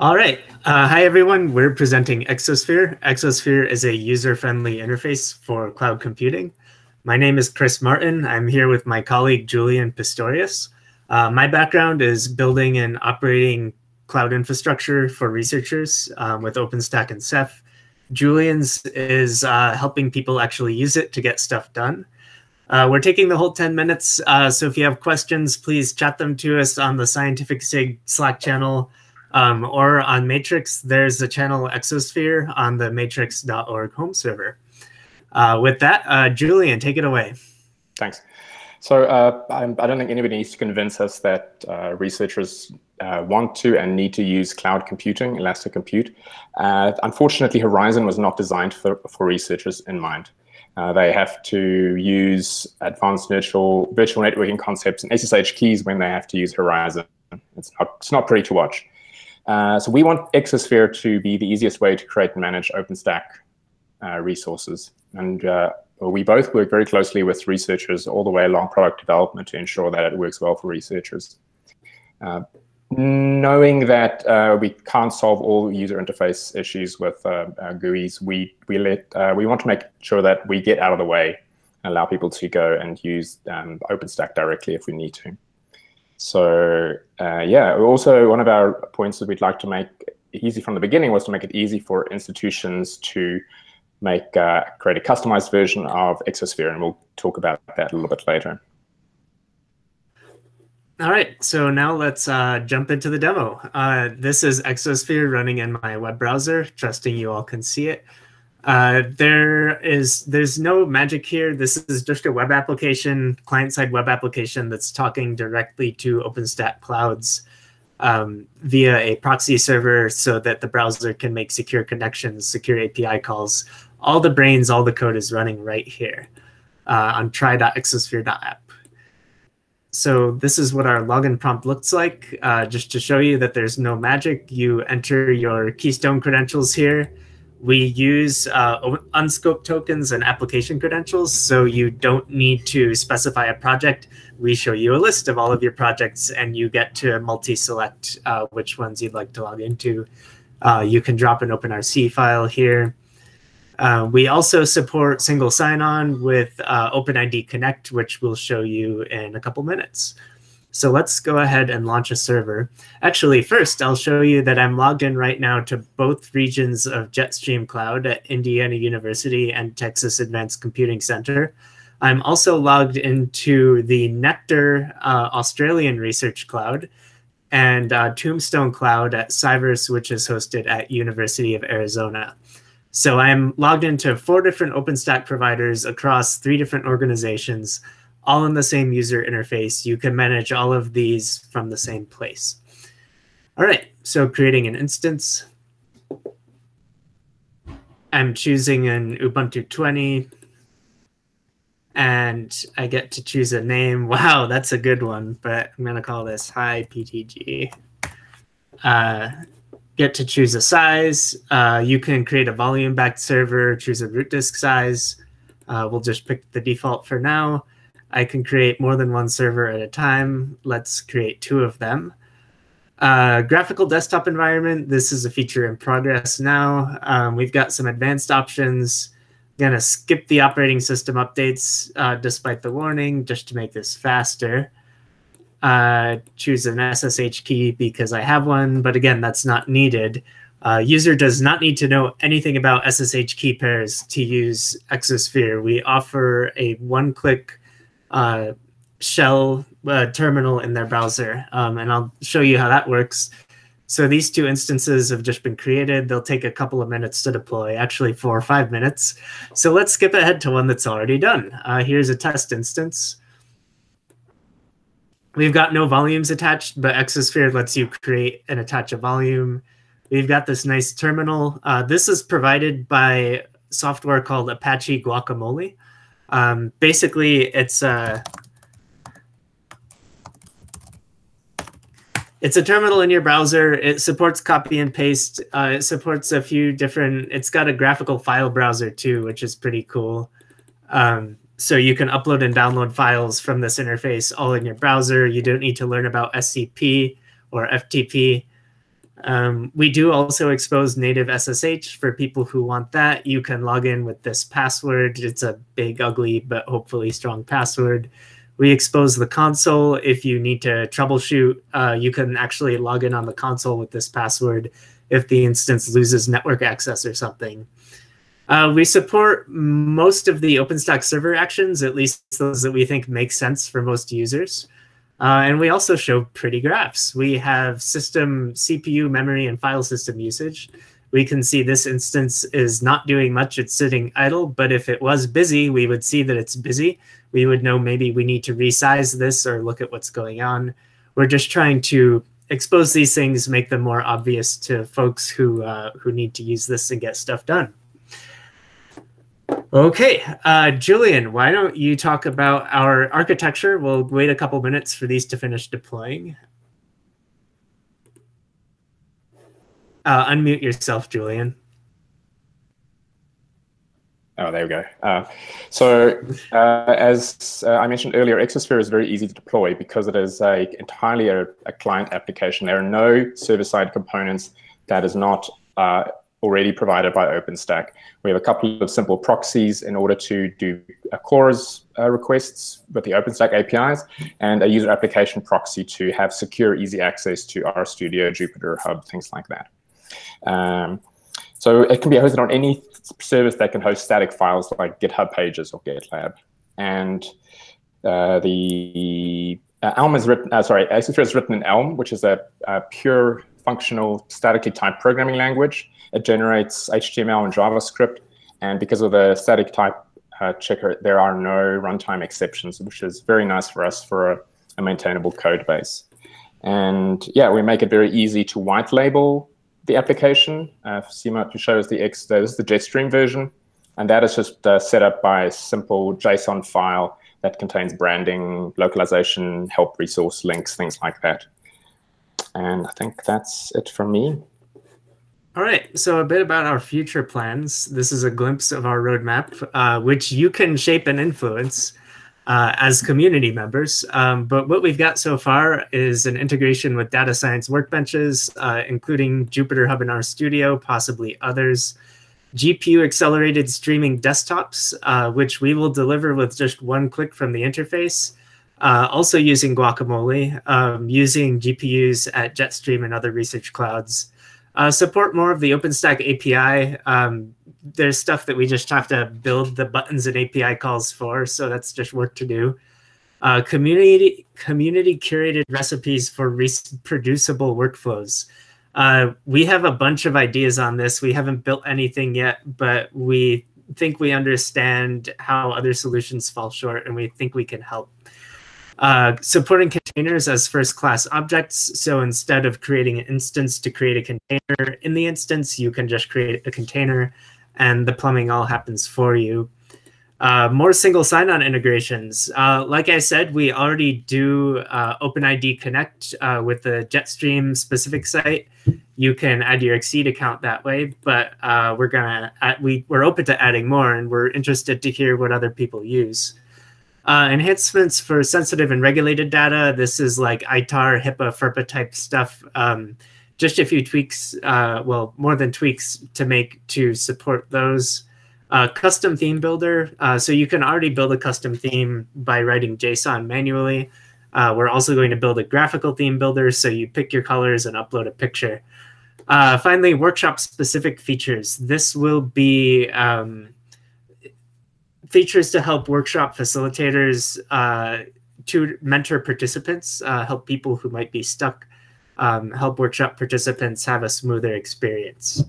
All right. Uh, hi, everyone. We're presenting Exosphere. Exosphere is a user-friendly interface for cloud computing. My name is Chris Martin. I'm here with my colleague, Julian Pistorius. Uh, my background is building and operating cloud infrastructure for researchers um, with OpenStack and Ceph. Julian's is uh, helping people actually use it to get stuff done. Uh, we're taking the whole 10 minutes, uh, so if you have questions, please chat them to us on the Scientific SIG Slack channel um, or on Matrix, there's the channel Exosphere on the matrix.org home server. Uh, with that, uh, Julian, take it away. Thanks. So uh, I don't think anybody needs to convince us that uh, researchers uh, want to and need to use cloud computing, elastic compute. Uh, unfortunately, Horizon was not designed for, for researchers in mind. they have to use advanced virtual, virtual networking concepts and SSH keys when they have to use Horizon. It's not, it's not pretty to watch. Uh, so we want Exosphere to be the easiest way to create and manage OpenStack uh, resources. And uh, we both work very closely with researchers all the way along product development to ensure that it works well for researchers. Uh, knowing that uh, we can't solve all user interface issues with GUIs, we, we, let, we want to make sure that we get out of the way and allow people to go and use um, OpenStack directly if we need to. So uh, yeah, also one of our points that we'd like to make easy from the beginning was to make it easy for institutions to make uh, create a customized version of Exosphere, and we'll talk about that a little bit later. All right, so now let's uh, jump into the demo. Uh, this is Exosphere running in my web browser, trusting you all can see it. Uh, there is there's no magic here. This is just a web application, client-side web application that's talking directly to OpenStack clouds um, via a proxy server, so that the browser can make secure connections, secure API calls. All the brains, all the code is running right here uh, on try.exosphere.app. So this is what our login prompt looks like. Uh, just to show you that there's no magic, you enter your Keystone credentials here we use uh, unscoped tokens and application credentials, so you don't need to specify a project. We show you a list of all of your projects, and you get to multi-select uh, which ones you'd like to log into. Uh, you can drop an OpenRC file here. Uh, we also support single sign-on with uh, OpenID Connect, which we'll show you in a couple minutes. So let's go ahead and launch a server. Actually, first, I'll show you that I'm logged in right now to both regions of Jetstream Cloud at Indiana University and Texas Advanced Computing Center. I'm also logged into the Nectar uh, Australian Research Cloud and uh, Tombstone Cloud at Cyverse, which is hosted at University of Arizona. So I'm logged into four different OpenStack providers across three different organizations all in the same user interface. You can manage all of these from the same place. All right, so creating an instance. I'm choosing an Ubuntu 20 and I get to choose a name. Wow, that's a good one, but I'm gonna call this Hi PTG. Uh, get to choose a size. Uh, you can create a volume backed server, choose a root disk size. Uh, we'll just pick the default for now. I can create more than one server at a time. Let's create two of them. Uh, graphical desktop environment. This is a feature in progress now. Um, we've got some advanced options. I'm going to skip the operating system updates uh, despite the warning just to make this faster. Uh, choose an SSH key because I have one, but again, that's not needed. Uh, user does not need to know anything about SSH key pairs to use Exosphere. We offer a one-click uh, shell uh, terminal in their browser. Um, and I'll show you how that works. So these two instances have just been created. They'll take a couple of minutes to deploy, actually four or five minutes. So let's skip ahead to one that's already done. Uh, here's a test instance. We've got no volumes attached, but Exosphere lets you create and attach a volume. We've got this nice terminal. Uh, this is provided by software called Apache Guacamole. Um, basically, it's a it's a terminal in your browser. It supports copy and paste. Uh, it supports a few different. It's got a graphical file browser too, which is pretty cool. Um, so you can upload and download files from this interface all in your browser. You don't need to learn about SCP or FTP. Um, we do also expose native SSH for people who want that. You can log in with this password. It's a big, ugly, but hopefully strong password. We expose the console. If you need to troubleshoot, uh, you can actually log in on the console with this password if the instance loses network access or something. Uh, we support most of the OpenStack server actions, at least those that we think make sense for most users. Uh, and we also show pretty graphs. We have system CPU, memory, and file system usage. We can see this instance is not doing much. It's sitting idle, but if it was busy, we would see that it's busy. We would know maybe we need to resize this or look at what's going on. We're just trying to expose these things, make them more obvious to folks who, uh, who need to use this and get stuff done. Okay, uh, Julian, why don't you talk about our architecture? We'll wait a couple minutes for these to finish deploying. Uh, unmute yourself, Julian. Oh, there we go. Uh, so uh, as uh, I mentioned earlier, Exosphere is very easy to deploy because it is a, entirely a, a client application. There are no server-side components that is not uh, already provided by OpenStack. We have a couple of simple proxies in order to do CORS uh, requests with the OpenStack APIs and a user application proxy to have secure, easy access to RStudio, Jupyter Hub, things like that. Um, so it can be hosted on any service that can host static files like GitHub pages or GitLab. And uh, the uh, Elm is written, uh, sorry, Exosphere is written in Elm, which is a, a pure functional statically typed programming language. It generates HTML and JavaScript. And because of the static type uh, checker, there are no runtime exceptions, which is very nice for us for a, a maintainable code base. And yeah, we make it very easy to white label the application. Uh, CMAP shows the X, this is the Jetstream version. And that is just uh, set up by a simple JSON file that contains branding, localization, help resource links, things like that. And I think that's it from me. All right, so a bit about our future plans. This is a glimpse of our roadmap, uh, which you can shape and influence uh, as community members. Um, but what we've got so far is an integration with data science workbenches, uh, including Jupyter Hub and RStudio, possibly others. GPU accelerated streaming desktops, uh, which we will deliver with just one click from the interface. Uh, also using Guacamole, um, using GPUs at Jetstream and other research clouds. Uh, support more of the OpenStack API. Um, there's stuff that we just have to build the buttons and API calls for, so that's just work to do. Uh, community community curated recipes for reproducible workflows. Uh, we have a bunch of ideas on this. We haven't built anything yet, but we think we understand how other solutions fall short, and we think we can help. Uh, supporting containers as first class objects. So instead of creating an instance to create a container in the instance, you can just create a container and the plumbing all happens for you. Uh, more single sign-on integrations. Uh, like I said, we already do uh, OpenID Connect uh, with the Jetstream specific site. You can add your XSEDE account that way, but uh, we're gonna add, we we're open to adding more, and we're interested to hear what other people use. Uh, enhancements for sensitive and regulated data. This is like ITAR, HIPAA, FERPA type stuff. Um, just a few tweaks, uh, well, more than tweaks to make to support those. Uh, custom theme builder. Uh, so you can already build a custom theme by writing JSON manually. Uh, we're also going to build a graphical theme builder. So you pick your colors and upload a picture. Uh, finally, workshop specific features. This will be um, features to help workshop facilitators uh, to mentor participants, uh, help people who might be stuck, um, help workshop participants have a smoother experience.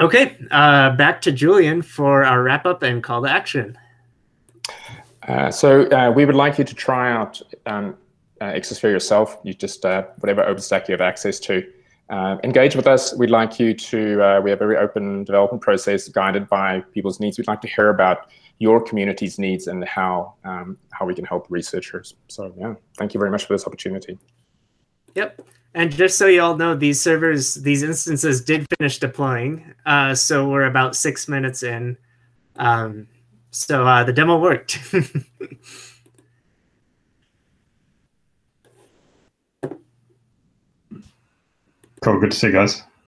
Okay, uh, back to Julian for our wrap up and call to action. Uh, so uh, we would like you to try out um, uh, Exosphere yourself. You just whatever OpenStack you have access to. Uh, engage with us. We'd like you to, uh, we have a very open development process guided by people's needs. We'd like to hear about your community's needs and how, um, how we can help researchers. So yeah, thank you very much for this opportunity. Yep. And just so you all know, these servers, these instances did finish deploying. Uh, so we're about six minutes in. Um, so uh, the demo worked. cool. Good to see you guys.